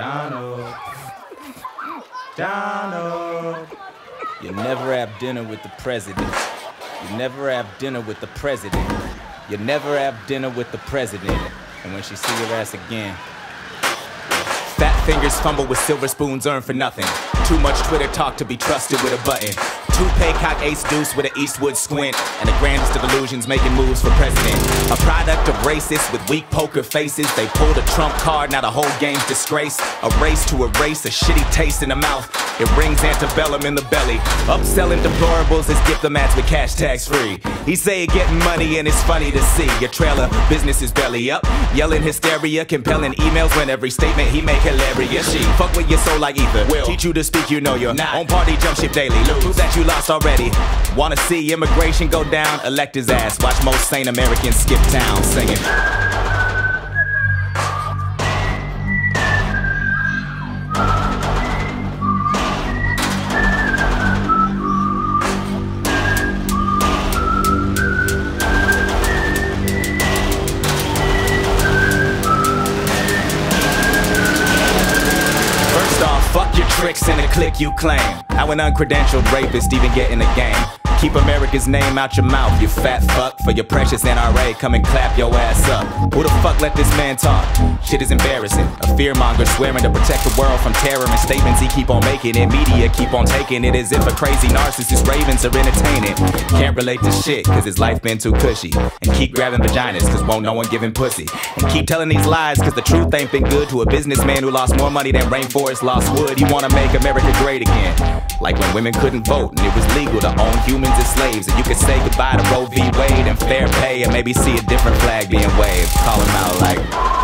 Donald. Donald. You never have dinner with the president. You never have dinner with the president. You never have dinner with the president. And when she see your ass again, Fat fingers fumble with silver spoons earned for nothing. Too much Twitter talk to be trusted with a button. Toupee cock ace deuce with an Eastwood squint. And the grandest of illusions making moves for president. A product of racists with weak poker faces. They pulled a trump card, now the whole game's disgrace. A race to erase a shitty taste in the mouth. It rings antebellum in the belly. Upselling deplorables is diplomats with cash tax free. He say getting money and it's funny to see. Your trailer business is belly up. Yelling hysteria, compelling emails when every statement he make hilarious. She fuck with your soul like ether. Will teach you to speak, you know you're not. On party jump ship daily. Lose. Prove that you lost already. Wanna see immigration go down? Elect his ass. Watch most sane Americans skip town singing. The click you claim. How an uncredentialed rapist even get in the game? Keep America's name out your mouth, you fat fuck. For your precious NRA, come and clap your ass up. Who the fuck let this man talk? Shit is embarrassing. A fearmonger swearing to protect the world from terror and statements he keep on making. And media keep on taking it as if a crazy narcissist ravens are entertaining. Can't relate to shit, cause his life been too cushy. And keep grabbing vaginas, cause won't no one give him pussy. And keep telling these lies, cause the truth ain't been good to a businessman who lost more money than rainforest lost wood. He wanna make America great again. Like when women couldn't vote and it was legal to own humans as slaves. And you could say goodbye to Roe v. Wade and fair pay and maybe see a different flag being waved. Call him out like.